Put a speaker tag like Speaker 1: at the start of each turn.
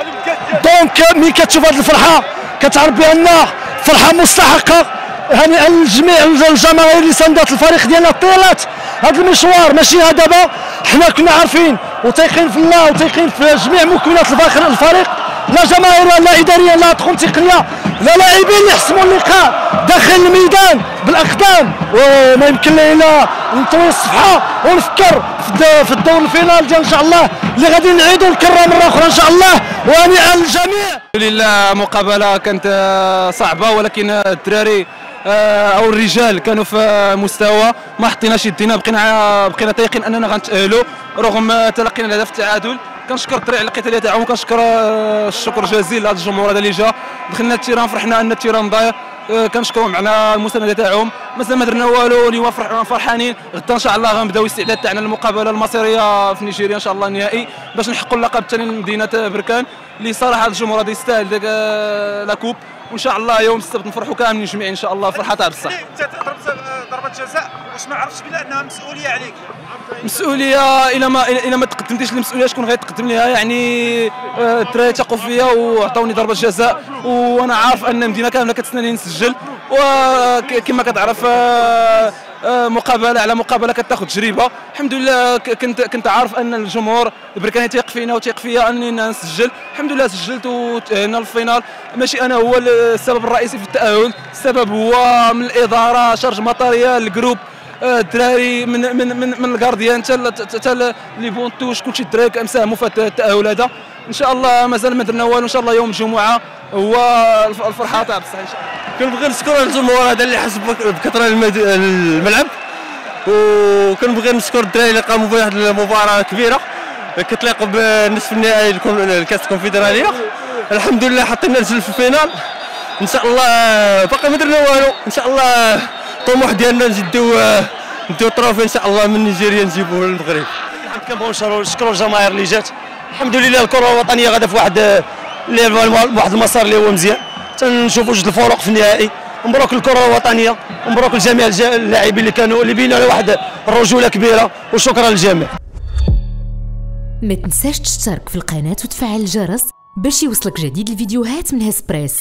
Speaker 1: اليوم ك- ملي كتشوف هذه الفرحة كتعرف بأن فرحة مستحقة. هنيئا لجميع الجماهير اللي ساندات الفريق ديالنا طيلات. هذا المشوار ماشي دابا. حنا كنا عارفين وتيقين في الله وتيقين في جميع مكونات الفريق لا جماهيريا لا اداريا لا تكون تقنيه لا لاعبين اللي يحسموا اللقاء داخل الميدان بالاقدام. وما يمكن إلا نطوي الصفحه ونفكر في الد- في الدور الفينال ديال إن شاء الله. اللي غادي نعيدوا نكرروا مرة أخرى إن شاء الله. وهنيئا للجميع
Speaker 2: الحمد لله مقابلة كانت آه، صعبة ولكن آه، الدراري آه، أو الرجال كانوا في مستوى. ما حطيناش يدينا بقينا بقينا تايقين أننا غنتأهلوا. رغم تلقينا الهدف التعادل. كنشكر الدراري على القتاليه تاعهم وكنشكر آه، الشكر الجزيل لهذا الجمهور هذا اللي جا. دخلنا ال terrain فرحنا ان ال terrain ضايع. آه، كنشكرهم على المسانده تاعهم. مازال ما درنا والو اليوم فرح- فرحانين. غدا إن شاء الله غنبداو الاستعداد تاعنا للمقابلة المصيرية في نيجيريا إن شاء الله النهائي باش نحققوا اللقب الثاني لمدينة بركان اللي صراحة الجمهور هذا يستاهل ديك آه، لا كوب. وإن شاء الله يوم السبت نفرحوا كاملين جميعا إن شاء الله فرحة تاع بصح
Speaker 3: انت ضربة جزاء. واش ما عرفتش بلا أنها مسؤولية عليك.
Speaker 2: مسؤولية إلى ما إلى ما تقدمتيش للمسؤوليه شكون غيتقدم لها يعني آه، الدراري تاقوا فيا وعطاوني ضربة جزاء وأنا عارف أن المدينة كاملة كتسناني نسجل وكما كتعرف آه، آه، مقابله على مقابلة كتاخذ تجربة. الحمد لله كنت كنت عارف أن الجمهور البركاني تيق فينا وتيق فيا أني نسجل. الحمد لله سجلت وتأهلنا للفينال. ماشي أنا هو السبب الرئيسي في التأهل. السبب هو من الإدارة شرج مطريه الجروب. الدراري من من من من الكارديان حتى لي بونتوش كلشي الدراري كنساهموا في هذا التاهل هذا إن شاء الله مازال ما درنا والو إن شاء الله يوم الجمعة هو الف- الفرحة تاع بصح ان شاء الله
Speaker 4: كنبغي نشكر الجمهور هذا اللي حس بك- بكثرة الملعب. وكنبغي نشكر الدراري اللي قاموا بواحد المباراة كبيرة. كتليق بالنصف النهائي الكاس الكونفدرالية. الحمد لله حطينا رجل في ال finale إن شاء الله باقي ما درنا والو. إن شاء الله الطموح ديالنا نجدو نديو ال trophée إن شاء الله من نيجيريا نجيبوه للمغرب.
Speaker 1: كنبغيو نشكروا نشكروا الجماهير اللي جات. الحمد لله الكرة الوطنية غادا في واحد اللي واحد المسار اللي هو مزيان. تنشوفوا جوج الفرق في النهائي. مبروك الكرة الوطنية ومبروك لجميع اللاعبين اللي كانوا اللي بينوا على واحد الرجوله كبيرة. وشكرا للجميع.
Speaker 5: ما تنساش تشترك في القناة وتفعل الجرس باش يوصلك جديد الفيديوهات من هسبريس.